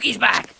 cookies back!